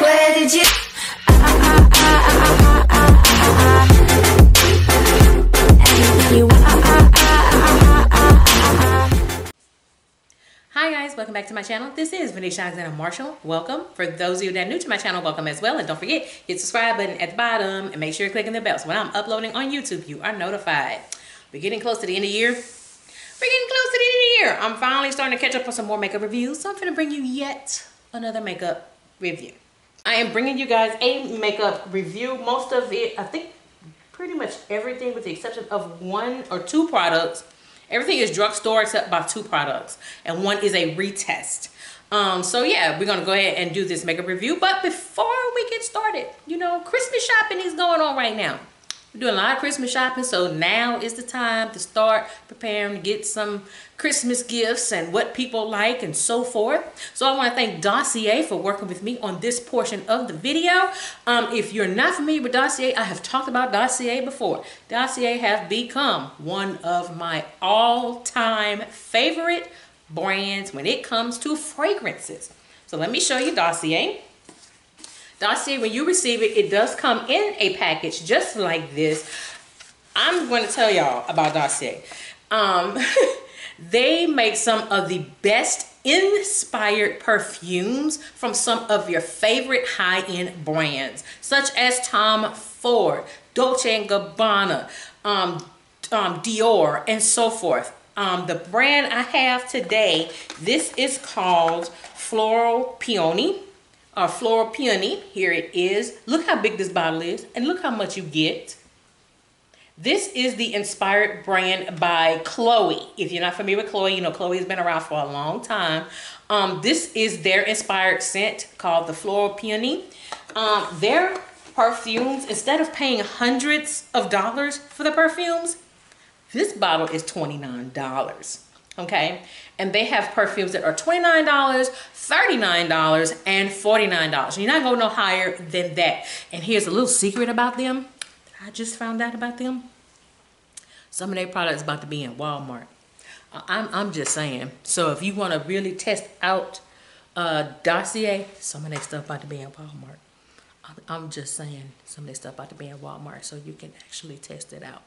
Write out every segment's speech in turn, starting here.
Where did you? Hi guys, welcome back to my channel. This is Vanisha Alexander Marshall. Welcome. For those of you that are new to my channel, welcome as well. And don't forget, hit the subscribe button at the bottom and make sure you're clicking the bell. So when I'm uploading on YouTube, you are notified. We're getting close to the end of the year. We're getting close to the end of the year. I'm finally starting to catch up on some more makeup reviews. So I'm going to bring you yet another makeup review. I am bringing you guys a makeup review. Most of it, I think pretty much everything with the exception of one or two products Everything is drugstore except by two products. And one is a retest. Um, so yeah, we're gonna go ahead and do this makeup review. But before we get started, you know, Christmas shopping is going on right now. We're doing a lot of Christmas shopping, so now is the time to start preparing to get some Christmas gifts and what people like and so forth. So I want to thank Dossier for working with me on this portion of the video. Um, if you're not familiar with Dossier, I have talked about Dossier before. Dossier has become one of my all-time favorite brands when it comes to fragrances. So let me show you Dossier. Dossier, when you receive it, it does come in a package just like this. I'm going to tell y'all about Dossier. Um, they make some of the best inspired perfumes from some of your favorite high-end brands, such as Tom Ford, Dolce & Gabbana, um, um, Dior, and so forth. Um, the brand I have today, this is called Floral Peony our floral peony. Here it is. Look how big this bottle is and look how much you get. This is the Inspired brand by Chloe. If you're not familiar with Chloe, you know Chloe has been around for a long time. Um, this is their inspired scent called the Floral Peony. Um, their perfumes, instead of paying hundreds of dollars for the perfumes, this bottle is $29 okay? And they have perfumes that are $29, $39, and $49. You're not going no higher than that. And here's a little secret about them that I just found out about them. Some of their products about to be in Walmart. I'm, I'm just saying. So if you want to really test out uh, Dossier, some of that stuff about to be in Walmart. I'm, I'm just saying some of that stuff about to be in Walmart so you can actually test it out.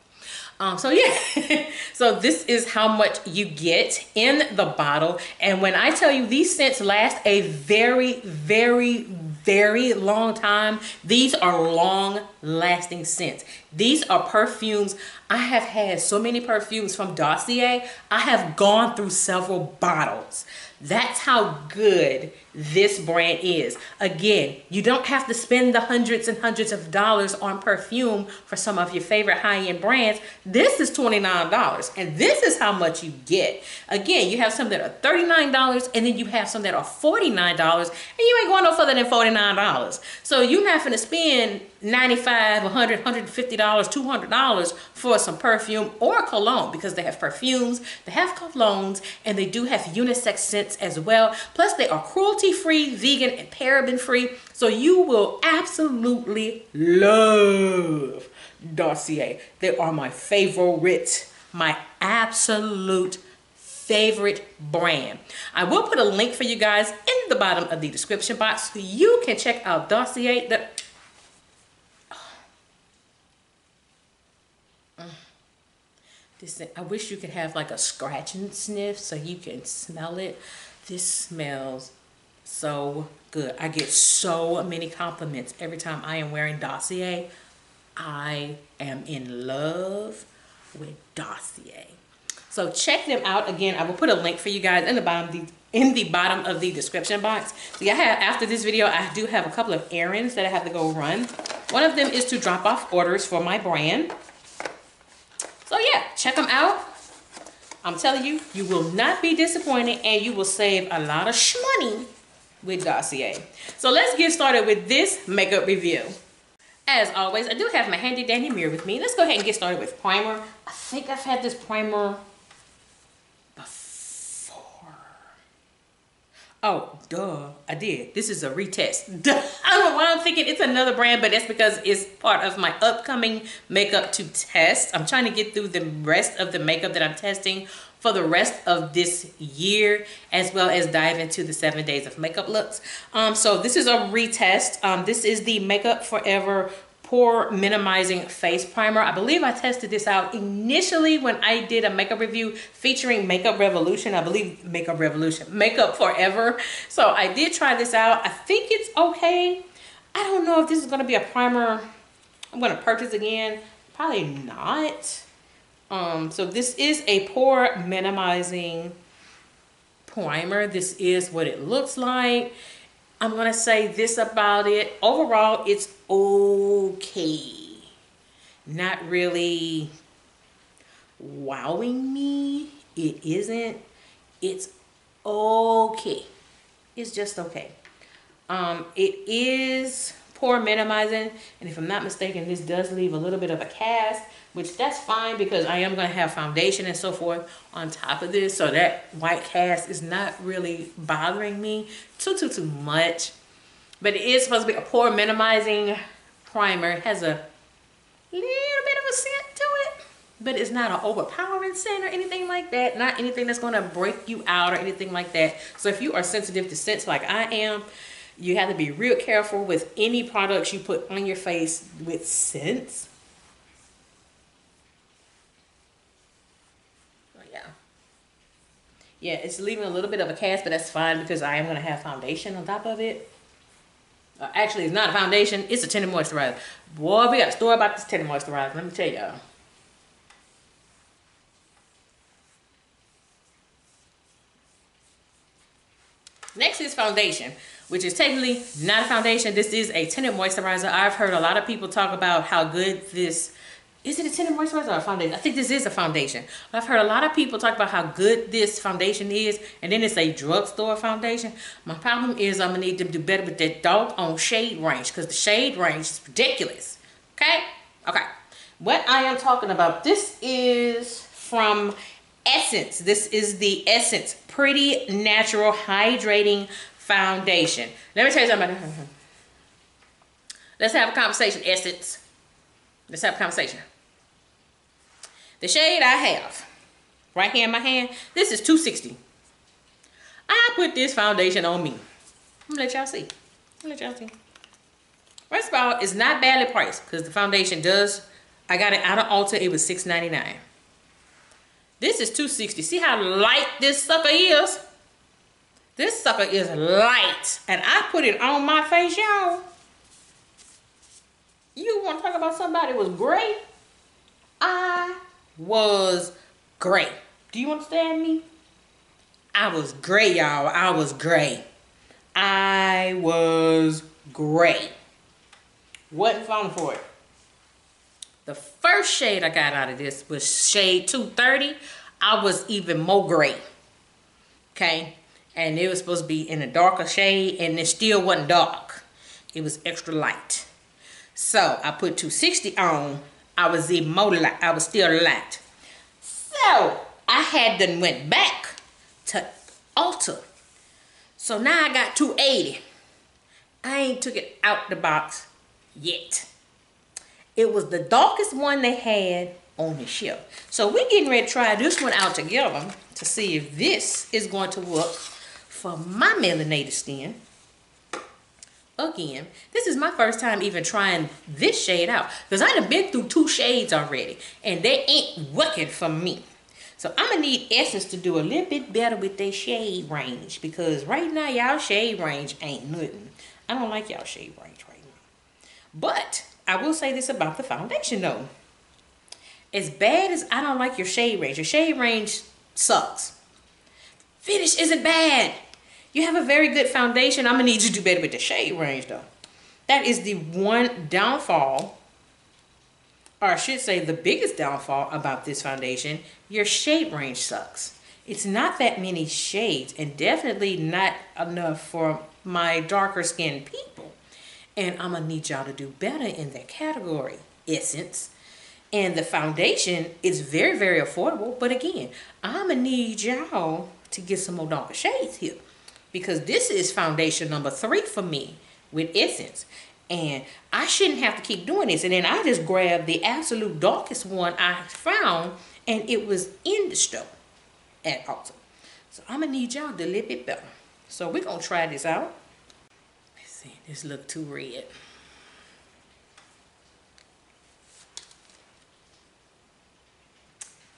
Um, so yeah, so this is how much you get in the bottle. And when I tell you these scents last a very, very, very long time, these are long lasting scents. These are perfumes. I have had so many perfumes from Dossier. I have gone through several bottles. That's how good this brand is. Again, you don't have to spend the hundreds and hundreds of dollars on perfume for some of your favorite high-end brands. This is $29 and this is how much you get. Again, you have some that are $39 and then you have some that are $49 and you ain't going no further than $49. So you're not gonna spend 95 100 $150 $200 for some perfume or cologne because they have perfumes they have colognes and they do have unisex scents as well plus they are cruelty free vegan and paraben free so you will absolutely love Dossier they are my favorite my absolute favorite brand. I will put a link for you guys in the bottom of the description box so you can check out Dossier. The I wish you could have like a scratch and sniff so you can smell it. This smells so good. I get so many compliments every time I am wearing Dossier. I am in love with Dossier. So check them out. Again, I will put a link for you guys in the bottom in the bottom of the description box. So yeah, have, after this video, I do have a couple of errands that I have to go run. One of them is to drop off orders for my brand. So yeah, check them out. I'm telling you, you will not be disappointed and you will save a lot of money with Dossier. So let's get started with this makeup review. As always, I do have my handy dandy mirror with me. Let's go ahead and get started with primer. I think I've had this primer before. Oh, duh, I did. This is a retest. Duh. I don't know why I'm thinking it's another brand, but that's because it's part of my upcoming makeup to test. I'm trying to get through the rest of the makeup that I'm testing for the rest of this year as well as dive into the seven days of makeup looks. Um so this is a retest. Um this is the makeup forever pore minimizing face primer. I believe i tested this out initially when i did a makeup review featuring makeup revolution. I believe makeup revolution makeup forever. So i did try this out. I think it's okay. I don't know if this is going to be a primer i'm going to purchase again. Probably not um, so this is a pore minimizing primer. This is what it looks like. I'm going to say this about it. Overall, it's okay. Not really wowing me. It isn't. It's okay. It's just okay. Um, it is pore minimizing. And if I'm not mistaken, this does leave a little bit of a cast which that's fine because I am going to have foundation and so forth on top of this. So that white cast is not really bothering me too, too, too much. But it is supposed to be a pore minimizing primer. It has a little bit of a scent to it, but it's not an overpowering scent or anything like that. Not anything that's going to break you out or anything like that. So if you are sensitive to scents like I am, you have to be real careful with any products you put on your face with scents yeah, it's leaving a little bit of a cast, but that's fine because I am going to have foundation on top of it. Uh, actually, it's not a foundation. It's a tinted moisturizer. Boy, we got a story about this tinted moisturizer. Let me tell y'all. Next is foundation, which is technically not a foundation. This is a tinted moisturizer. I've heard a lot of people talk about how good this is it a tinted moisturizer or a foundation? I think this is a foundation. I've heard a lot of people talk about how good this foundation is, and then it's a drugstore foundation. My problem is I'm gonna need them to do better with that dog on shade range because the shade range is ridiculous. Okay? Okay. What I am talking about, this is from Essence. This is the Essence Pretty Natural Hydrating Foundation. Let me tell you something Let's have a conversation, Essence. Let's have a conversation. The shade I have right here in my hand, this is 260. I put this foundation on me. I'm gonna let y'all see. I'm let y'all see. First of all, it's not badly priced because the foundation does. I got it out of Ulta. It was $6.99. This is 260. See how light this sucker is? This sucker is light. And I put it on my face, y'all. You want to talk about somebody was great? I was great. Do you understand me? I was great, y'all. I was great. I was great. Wasn't falling for it. The first shade I got out of this was shade 230. I was even more gray. Okay? And it was supposed to be in a darker shade and it still wasn't dark. It was extra light. So I put 260 on I was light. I was still light. So I had then went back to Ulta. So now I got 280. I ain't took it out the box yet. It was the darkest one they had on the shelf. So we're getting ready to try this one out together to see if this is going to work for my melanated skin again. This is my first time even trying this shade out because I done been through two shades already and they ain't working for me. So I'm gonna need Essence to do a little bit better with their shade range because right now y'all shade range ain't nothing. I don't like y'all shade range right now. But I will say this about the foundation though. As bad as I don't like your shade range, your shade range sucks. Finish isn't bad. You have a very good foundation. I'm to need you to do better with the shade range though. That is the one downfall, or I should say the biggest downfall about this foundation. Your shade range sucks. It's not that many shades and definitely not enough for my darker skinned people. And I'm to need y'all to do better in that category. Essence. And the foundation is very, very affordable. But again, I'm to need y'all to get some more darker shades here because this is foundation number three for me with Essence. And I shouldn't have to keep doing this. And then I just grabbed the absolute darkest one I found and it was in the store. at Ulta. So I'm gonna need y'all to lip it better. So we're gonna try this out. Let's see, this look too red.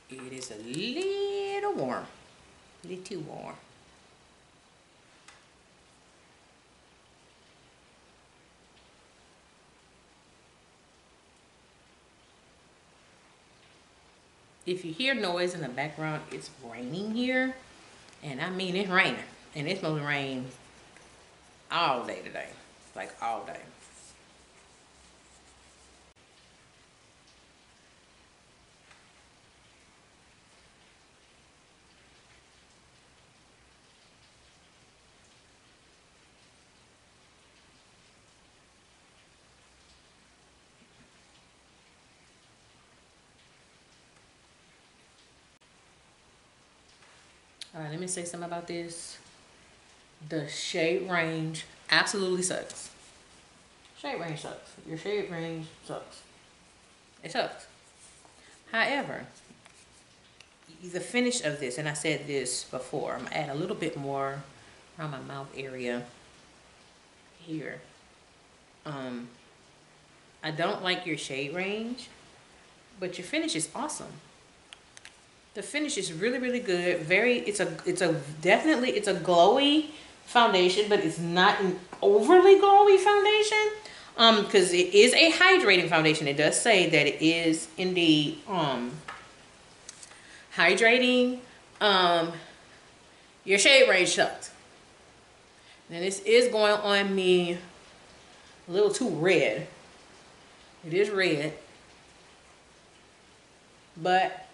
It is a little warm, a little too warm. If you hear noise in the background, it's raining here. And I mean, it's raining. And it's supposed to rain all day today. Like all day. All right, let me say something about this. The shade range absolutely sucks. Shade range sucks. Your shade range sucks. It sucks. However, the finish of this, and I said this before, I'm gonna add a little bit more around my mouth area here. Um, I don't like your shade range, but your finish is awesome. The finish is really, really good. Very, it's a, it's a, definitely, it's a glowy foundation, but it's not an overly glowy foundation. Um, because it is a hydrating foundation. It does say that it is indeed, um, hydrating. Um, your shade range sucks. Now this is going on me a little too red. It is red. But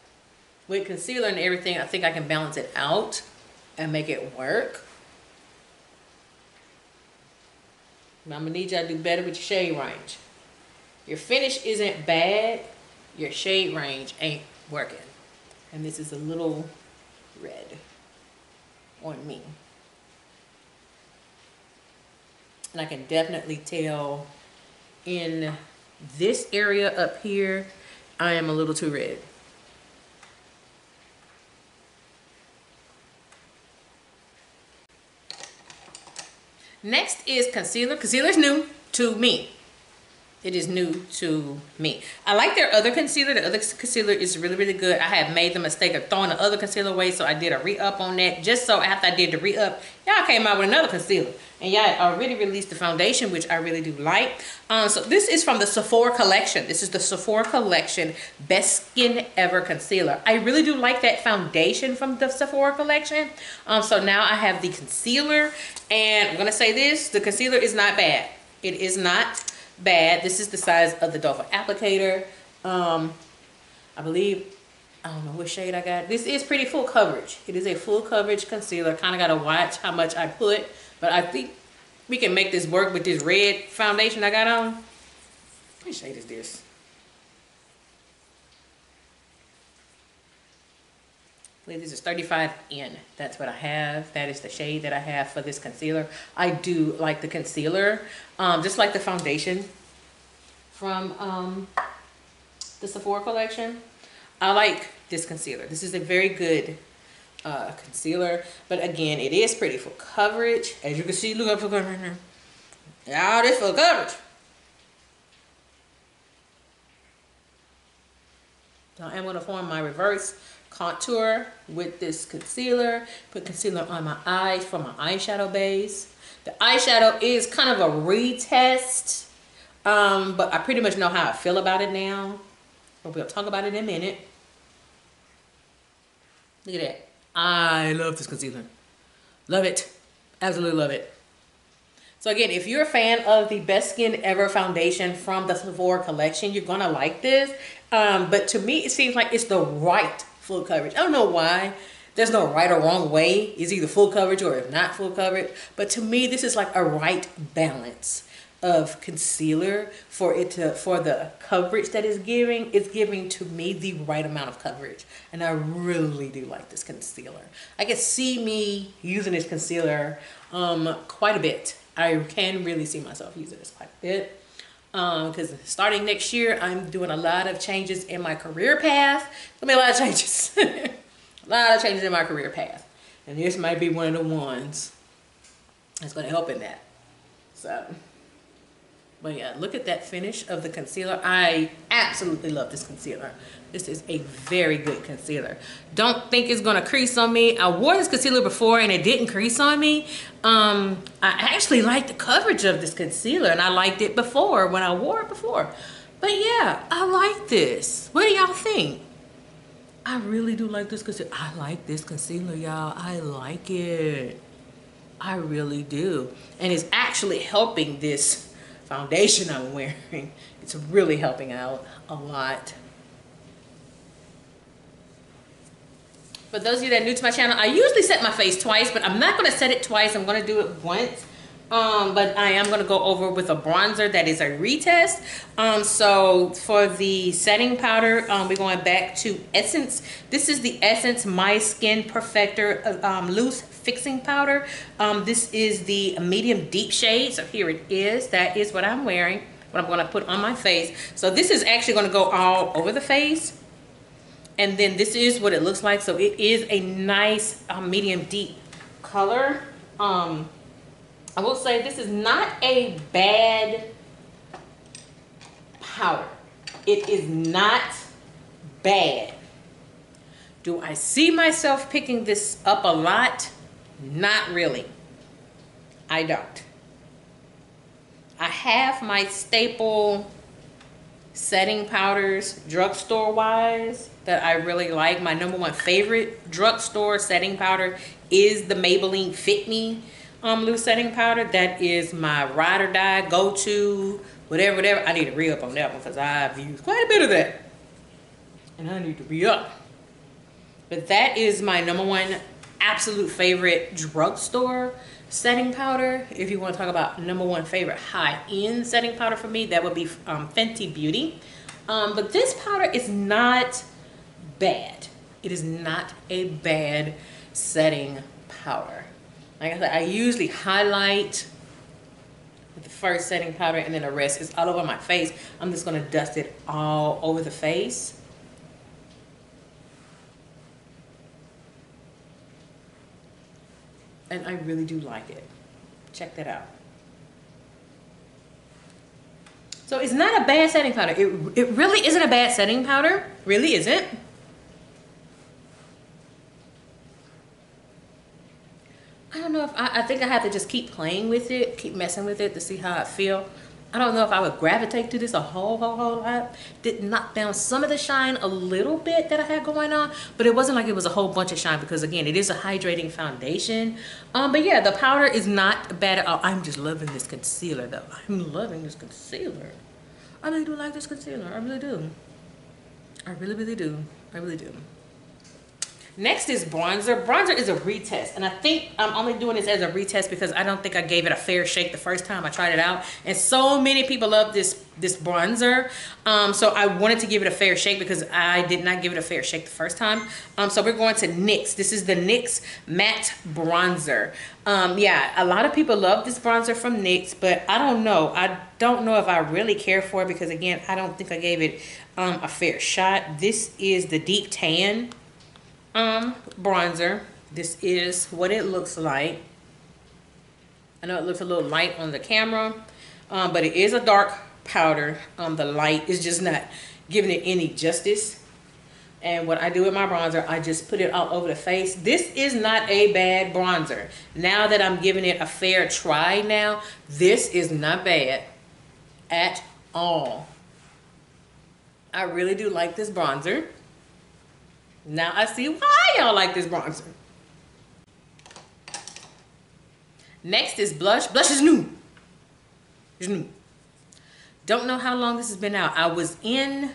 with concealer and everything, I think I can balance it out and make it work. I'm gonna need y'all to do better with your shade range. Your finish isn't bad, your shade range ain't working. And this is a little red on me. And I can definitely tell in this area up here, I am a little too red. Next is concealer. Concealer is new to me. It is new to me. I like their other concealer. The other concealer is really, really good. I have made the mistake of throwing the other concealer away, so I did a re-up on that. Just so after I did the re-up, y'all came out with another concealer. And y'all already released the foundation, which I really do like. Um, so this is from the Sephora collection. This is the Sephora collection Best Skin Ever Concealer. I really do like that foundation from the Sephora collection. Um, so now I have the concealer. And I'm going to say this. The concealer is not bad. It is not bad. This is the size of the Doe applicator. Um, I believe, I don't know what shade I got. This is pretty full coverage. It is a full coverage concealer. Kind of got to watch how much I put. But I think we can make this work with this red foundation I got on. What shade is this? Believe this is 35N. That's what I have. That is the shade that I have for this concealer. I do like the concealer, um, just like the foundation from um, the Sephora collection. I like this concealer. This is a very good uh, concealer. But again, it is pretty full coverage. As you can see, look up for coverage. Yeah, this full coverage. Now I'm going to form my reverse contour with this concealer. Put concealer on my eyes for my eyeshadow base. The eyeshadow is kind of a retest, um, but I pretty much know how I feel about it now. But we'll talk about it in a minute. Look at that. I love this concealer. Love it. Absolutely love it. So again, if you're a fan of the Best Skin Ever foundation from the Sephora collection, you're gonna like this. Um, but to me, it seems like it's the right full coverage. I don't know why. There's no right or wrong way. It's either full coverage or if not full coverage. But to me, this is like a right balance of concealer for it to for the coverage that is giving it's giving to me the right amount of coverage and i really do like this concealer i can see me using this concealer um quite a bit i can really see myself using this quite a bit because um, starting next year i'm doing a lot of changes in my career path gonna be a lot of changes A lot of changes in my career path. And this might be one of the ones that's going to help in that. So, but yeah, look at that finish of the concealer. I absolutely love this concealer. This is a very good concealer. Don't think it's gonna crease on me. I wore this concealer before and it didn't crease on me. Um, I actually like the coverage of this concealer and I liked it before when I wore it before. But yeah, I like this. What do y'all think? I really do like this concealer. I like this concealer, y'all. I like it. I really do. And it's actually helping this foundation I'm wearing. It's really helping out a lot. For those of you that are new to my channel, I usually set my face twice, but I'm not going to set it twice. I'm going to do it once. Um, but I am going to go over with a bronzer that is a retest. Um, so for the setting powder, um, we're going back to Essence. This is the Essence My Skin Perfector um, Loose Fixing Powder. Um, this is the medium deep shade. So here it is. That is what I'm wearing, what I'm going to put on my face. So this is actually going to go all over the face and then this is what it looks like so it is a nice um, medium deep color um, I will say this is not a bad powder it is not bad do I see myself picking this up a lot not really I don't I have my staple setting powders drugstore wise that I really like. My number one favorite drugstore setting powder is the Maybelline Fit Me um, loose setting powder. That is my ride or die go-to, whatever, whatever. I need to re-up on that one because I've used quite a bit of that. And I need to re-up. But that is my number one absolute favorite drugstore setting powder. If you want to talk about number one favorite high-end setting powder for me, that would be um, Fenty Beauty. Um, but this powder is not bad. It is not a bad setting powder. Like I said, I usually highlight the first setting powder and then the rest is all over my face. I'm just gonna dust it all over the face. And I really do like it. Check that out. So it's not a bad setting powder. It, it really isn't a bad setting powder. Really isn't. I don't know if I, I think I have to just keep playing with it, keep messing with it to see how I feel. I don't know if I would gravitate to this a whole, whole, whole lot. Did knock down some of the shine a little bit that I had going on, but it wasn't like it was a whole bunch of shine because again, it is a hydrating foundation. Um, but yeah, the powder is not bad at all. I'm just loving this concealer though. I'm loving this concealer. I really do like this concealer. I really do. I really, really do. I really do. Next is bronzer. Bronzer is a retest. And I think I'm only doing this as a retest because I don't think I gave it a fair shake the first time I tried it out. And so many people love this, this bronzer. Um, so I wanted to give it a fair shake because I did not give it a fair shake the first time. Um, so we're going to NYX. This is the NYX Matte Bronzer. Um, yeah, a lot of people love this bronzer from NYX, but I don't know. I don't know if I really care for it because again, I don't think I gave it um, a fair shot. This is the Deep Tan um, bronzer. This is what it looks like. I know it looks a little light on the camera, um, but it is a dark powder. Um, the light is just not giving it any justice. And what I do with my bronzer, I just put it all over the face. This is not a bad bronzer. Now that I'm giving it a fair try now, this is not bad at all. I really do like this bronzer. Now I see why y'all like this bronzer. Next is blush. Blush is new. It's new. Don't know how long this has been out. I was in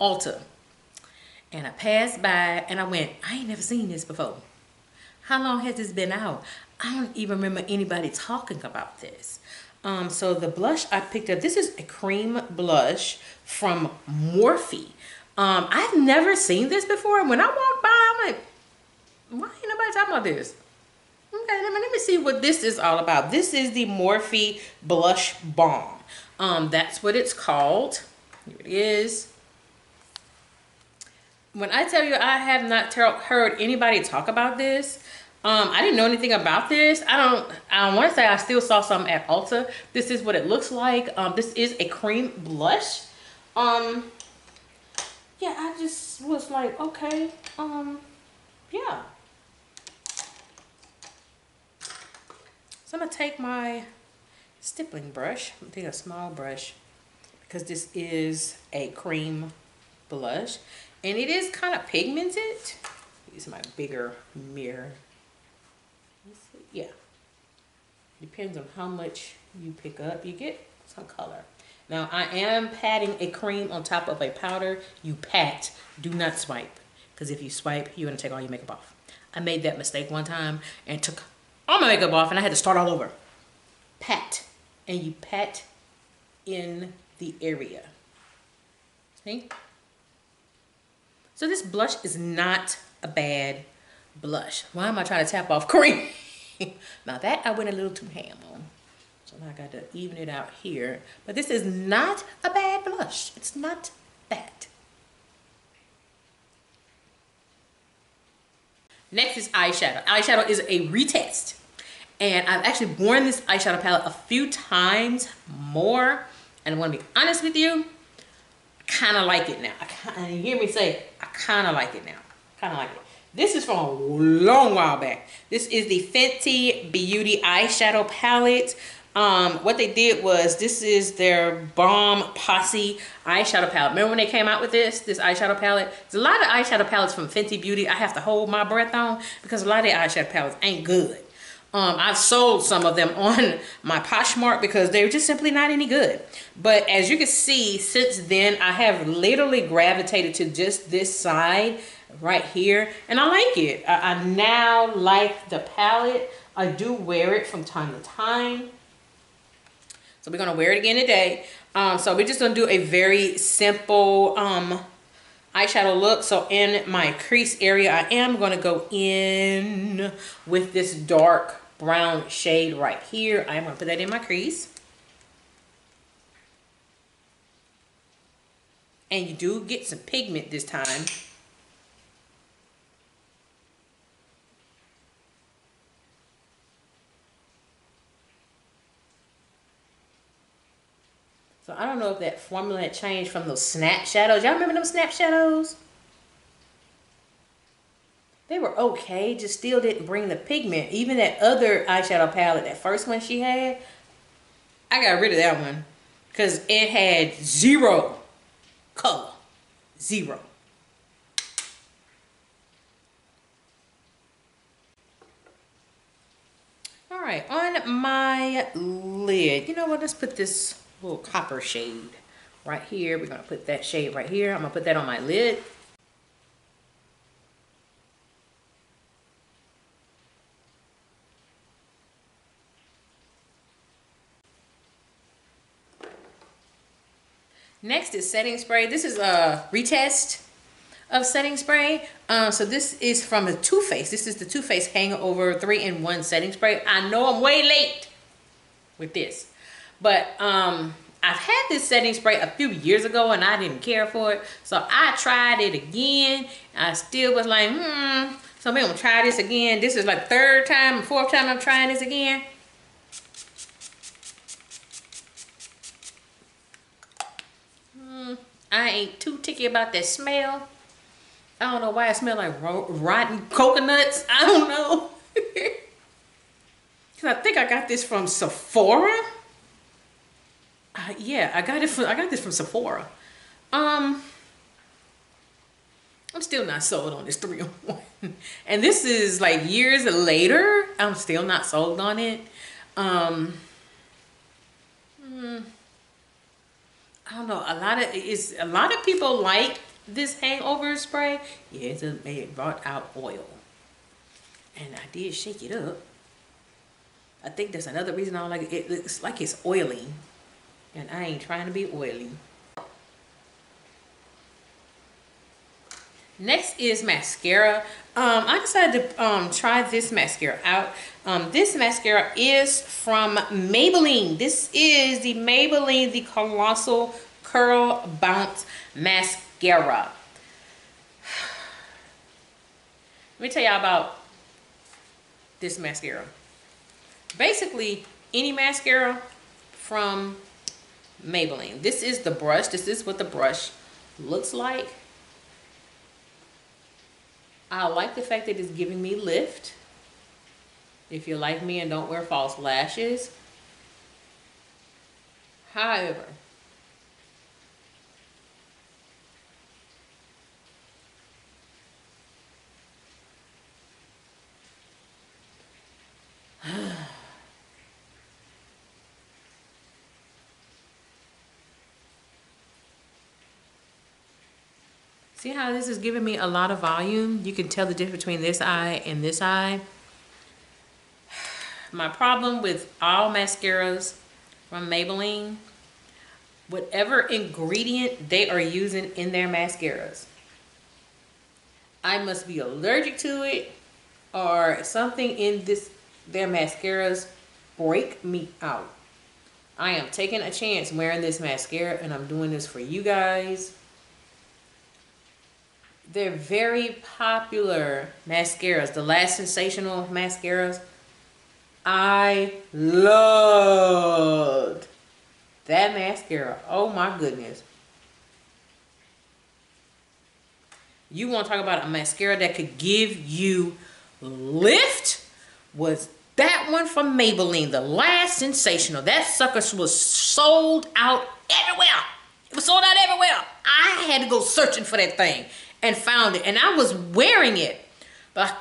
Ulta and I passed by and I went, I ain't never seen this before. How long has this been out? I don't even remember anybody talking about this. Um, so the blush I picked up, this is a cream blush from Morphe. Um, I've never seen this before. When I walked by, I'm like, why ain't nobody talking about this? Okay, let me, let me see what this is all about. This is the Morphe Blush Balm. Um, that's what it's called. Here it is. when I tell you I have not heard anybody talk about this, um, I didn't know anything about this. I don't, I want to say I still saw some at Ulta. This is what it looks like. Um, this is a cream blush. Um, yeah, I just was like, okay, um, yeah. So I'm gonna take my stippling brush, I'm take a small brush because this is a cream blush and it is kind of pigmented. Use my bigger mirror. Yeah. Depends on how much you pick up. You get some color. Now I am patting a cream on top of a powder. You pat, do not swipe. Because if you swipe, you're gonna take all your makeup off. I made that mistake one time and took all my makeup off and I had to start all over. Pat, and you pat in the area. See? So this blush is not a bad blush. Why am I trying to tap off cream? now that I went a little too ham on. So I got to even it out here. But this is not a bad blush. It's not bad. Next is eyeshadow. Eyeshadow is a retest. And I've actually worn this eyeshadow palette a few times more. And I'm gonna be honest with you, I kind of like it now. I kinda, you hear me say, I kind of like it now. Kind of like it. This is from a long while back. This is the Fenty Beauty eyeshadow palette. Um, what they did was, this is their Bomb Posse eyeshadow palette. Remember when they came out with this, this eyeshadow palette? There's a lot of eyeshadow palettes from Fenty Beauty I have to hold my breath on because a lot of eyeshadow palettes ain't good. Um, I've sold some of them on my Poshmark because they're just simply not any good. But as you can see, since then, I have literally gravitated to just this side right here. And I like it. I, I now like the palette. I do wear it from time to time. So we're to wear it again today. Um, so we're just to do a very simple um, eyeshadow look. So in my crease area, I am to go in with this dark brown shade right here. I'm going to put that in my crease. And you do get some pigment this time. I don't know if that formula had changed from those snap shadows. Y'all remember them snap shadows? they were okay, just still didn't bring the pigment. Even that other eyeshadow palette, that first one she had, I got rid of that one because it had zero color. Zero. All right, on my lid, you know what, let's put this little copper shade right here. We're gonna put that shade right here. I'm gonna put that on my lid. Next is setting spray. This is a retest of setting spray. Um, so this is from the Too Faced. This is the Too Faced Hangover 3-in-1 setting spray. I know I'm way late with this. But um, I've had this setting spray a few years ago and I didn't care for it. So I tried it again. I still was like, hmm. So I'm gonna try this again. This is like third time, fourth time I'm trying this again. I ain't too ticky about that smell. I don't know why it smells like rotten coconuts. I don't know. Cause I think I got this from Sephora. Uh, yeah, I got it from I got this from Sephora. Um, I'm still not sold on this 3-in-1. and this is like years later. I'm still not sold on it. Um, hmm. I don't know. A lot of is a lot of people like this hangover spray. Yeah, it's a, it brought out oil, and I did shake it up. I think that's another reason I don't like it. It looks like it's oily, and I ain't trying to be oily. Next is mascara. Um, I decided to um, try this mascara out. Um, this mascara is from Maybelline. This is the Maybelline the Colossal Curl Bounce Mascara. Let me tell y'all about this mascara. Basically, any mascara from Maybelline. This is the brush. This is what the brush looks like. I like the fact that it's giving me lift. If you're like me and don't wear false lashes. However, See how this is giving me a lot of volume? You can tell the difference between this eye and this eye. My problem with all mascaras from Maybelline, whatever ingredient they are using in their mascaras, I must be allergic to it or something in this their mascaras break me out. I am taking a chance wearing this mascara and I'm doing this for you guys. They're very popular mascaras. The Lash Sensational mascaras. I loved that mascara. Oh my goodness. You want to talk about a mascara that could give you lift? Was that one from Maybelline, the Lash Sensational. That sucker was sold out everywhere. It was sold out everywhere. I had to go searching for that thing and found it. And I was wearing it, but I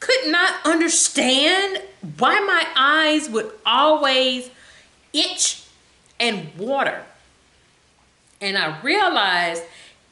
could not understand why my eyes would always itch and water. And I realized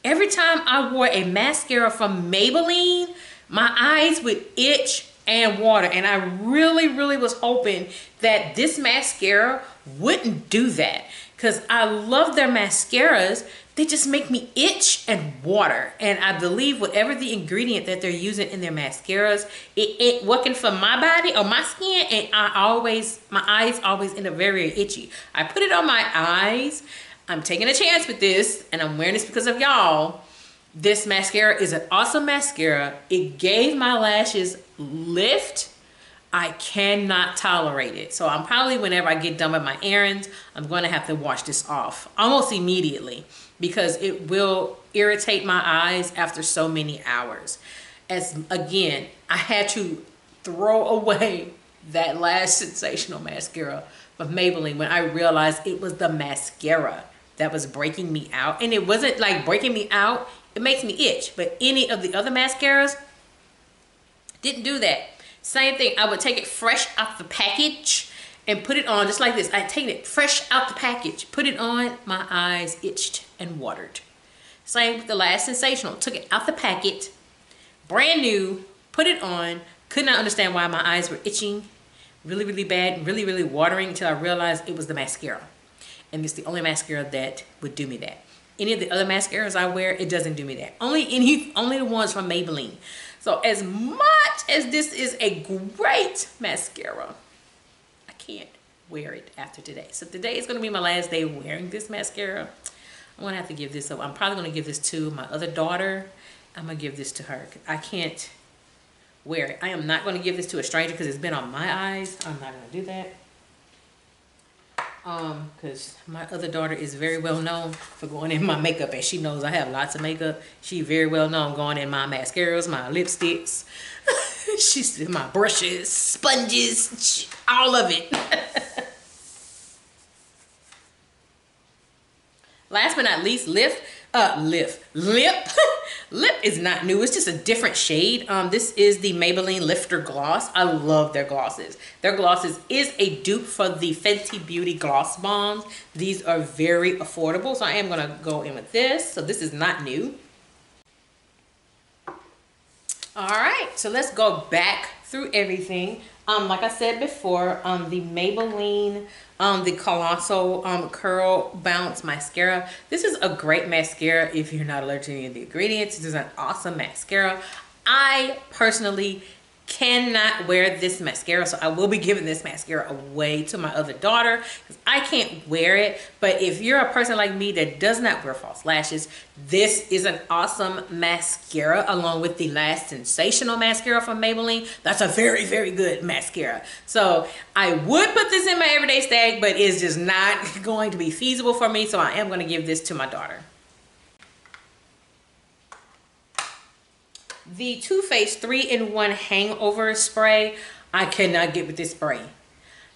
every time I wore a mascara from Maybelline, my eyes would itch and water. And I really, really was hoping that this mascara wouldn't do that because I love their mascaras they just make me itch and water. And I believe whatever the ingredient that they're using in their mascaras, it ain't working for my body or my skin. And I always, my eyes always end up very itchy. I put it on my eyes. I'm taking a chance with this and I'm wearing this because of y'all. This mascara is an awesome mascara. It gave my lashes lift. I cannot tolerate it. So I'm probably, whenever I get done with my errands, I'm going to have to wash this off almost immediately because it will irritate my eyes after so many hours. As again, I had to throw away that Lash Sensational mascara of Maybelline when I realized it was the mascara that was breaking me out. And it wasn't like breaking me out, it makes me itch. But any of the other mascaras didn't do that. Same thing, I would take it fresh out the package and put it on just like this. I take it fresh out the package, put it on, my eyes itched and watered. Same with the Lash Sensational. Took it out the packet, brand new, put it on, could not understand why my eyes were itching really, really bad, really, really watering until I realized it was the mascara. And it's the only mascara that would do me that. Any of the other mascaras I wear, it doesn't do me that. Only any, only the ones from Maybelline. So as much as this is a great mascara, wear it after today. So today is going to be my last day wearing this mascara. I'm gonna have to give this up. I'm probably gonna give this to my other daughter. I'm gonna give this to her. I can't wear it. I am not gonna give this to a stranger because it's been on my eyes. I'm not gonna do that. Um, because my other daughter is very well known for going in my makeup and she knows I have lots of makeup. She very well known going in my mascaras, my lipsticks, she's my brushes, sponges, all of it. Last but not least, lift, uh, lift, lip. lip is not new. It's just a different shade. Um, this is the Maybelline Lifter Gloss. I love their glosses. Their glosses is a dupe for the Fenty Beauty Gloss Bombs. These are very affordable. So I am going to go in with this. So this is not new. All right, so let's go back through everything. Um, like I said before, um, the Maybelline, um, the Colossal um, Curl Bounce Mascara. This is a great mascara if you're not allergic to any of the ingredients. This is an awesome mascara. I personally cannot wear this mascara so I will be giving this mascara away to my other daughter because I can't wear it. But if you're a person like me that does not wear false lashes this is an awesome mascara along with the Lash Sensational mascara from Maybelline. That's a very very good mascara. So I would put this in my everyday stack but it's just not going to be feasible for me so I am going to give this to my daughter The Too Faced 3-in-1 Hangover Spray, I cannot get with this spray.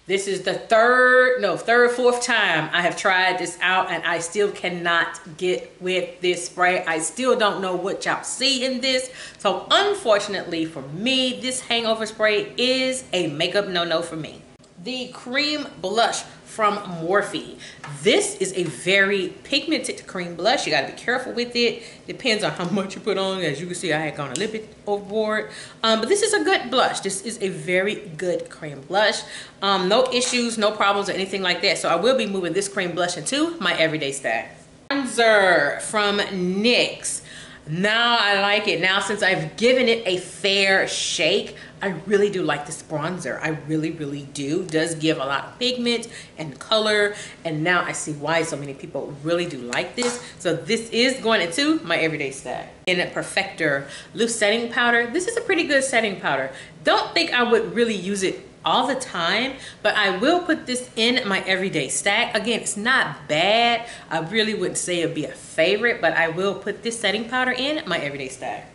This is the third, no, third, fourth time I have tried this out and I still cannot get with this spray. I still don't know what y'all see in this. So unfortunately for me, this hangover spray is a makeup no-no for me. The cream blush from Morphe. This is a very pigmented cream blush. You gotta be careful with it. Depends on how much you put on. As you can see, I had gone a little bit overboard. Um, but this is a good blush. This is a very good cream blush. Um, no issues, no problems or anything like that. So I will be moving this cream blush into my everyday stack. Bronzer from NYX. Now I like it. Now since I've given it a fair shake, I really do like this bronzer. I really, really do. Does give a lot of pigment and color. And now I see why so many people really do like this. So this is going into my everyday stack. In a Perfector loose setting powder. This is a pretty good setting powder. Don't think I would really use it all the time, but I will put this in my everyday stack. Again, it's not bad. I really wouldn't say it'd be a favorite, but I will put this setting powder in my everyday stack.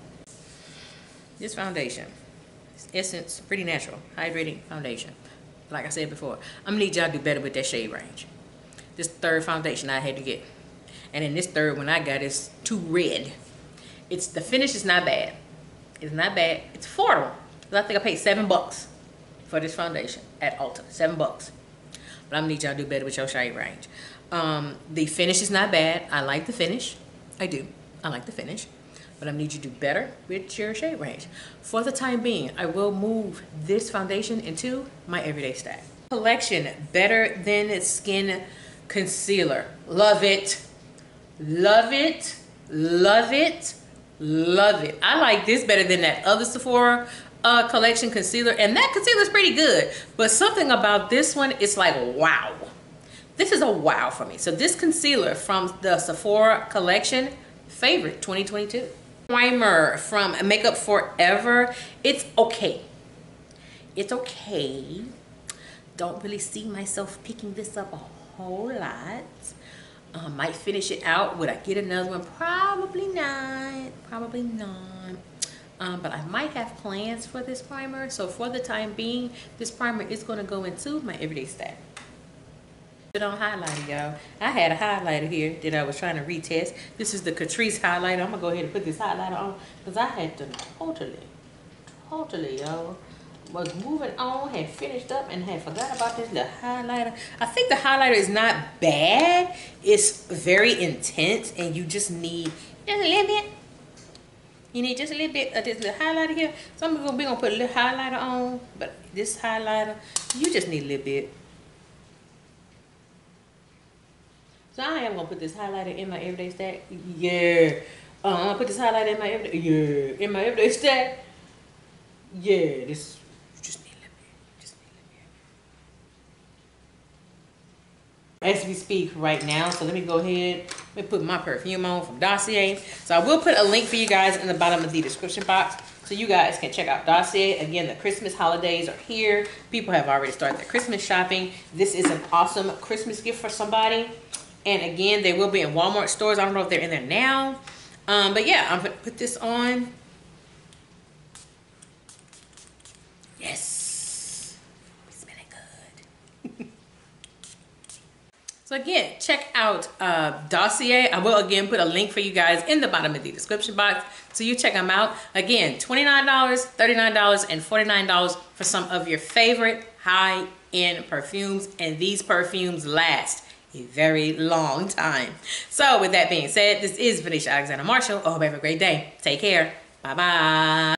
This foundation, Essence Pretty Natural Hydrating Foundation. Like I said before, I'm gonna need y'all to do better with that shade range. This third foundation I had to get. And then this third one I got is too red. It's The finish is not bad. It's not bad. It's affordable. I think I paid seven bucks for this foundation at Ulta. Seven bucks. But I'm gonna need y'all to do better with your shade range. Um, the finish is not bad. I like the finish. I do. I like the finish. But I need you to do better with your shade range. For the time being, I will move this foundation into my everyday stack. Collection Better Than Skin Concealer. Love it. Love it. Love it. Love it. I like this better than that other Sephora uh, collection concealer and that concealer is pretty good but something about this one, it's like wow this is a wow for me so this concealer from the Sephora collection favorite 2022 primer from makeup forever it's okay. It's okay. Don't really see myself picking this up a whole lot. Um, might finish it out. Would I get another one? Probably not. Probably not. Um, but I might have plans for this primer. So for the time being, this primer is going to go into my everyday stack. Put on highlighter, y'all. I had a highlighter here that I was trying to retest. This is the Catrice highlighter. I'm going to go ahead and put this highlighter on because I had to totally, totally, y'all was moving on, had finished up, and had forgot about this little highlighter. I think the highlighter is not bad. It's very intense, and you just need just a little bit you need just a little bit of this little highlighter here. So I'm gonna be gonna put a little highlighter on, but this highlighter, you just need a little bit. So I am gonna put this highlighter in my everyday stack. Yeah. Uh, I'm gonna put this highlighter in my everyday, yeah, in my everyday stack. Yeah, this as we speak right now. So let me go ahead and put my perfume on from Dossier. So I will put a link for you guys in the bottom of the description box so you guys can check out Dossier. Again, the Christmas holidays are here. People have already started their Christmas shopping. This is an awesome Christmas gift for somebody. And again, they will be in Walmart stores. I don't know if they're in there now. Um, but yeah, I'm going to put this on. Yes. It's smelling good. so again, check out uh, Dossier. I will again put a link for you guys in the bottom of the description box. So you check them out. Again, $29, $39, and $49 for some of your favorite high-end perfumes. And these perfumes last a very long time. So with that being said, this is Vanisha Alexander Marshall. I hope you have a great day. Take care. Bye-bye.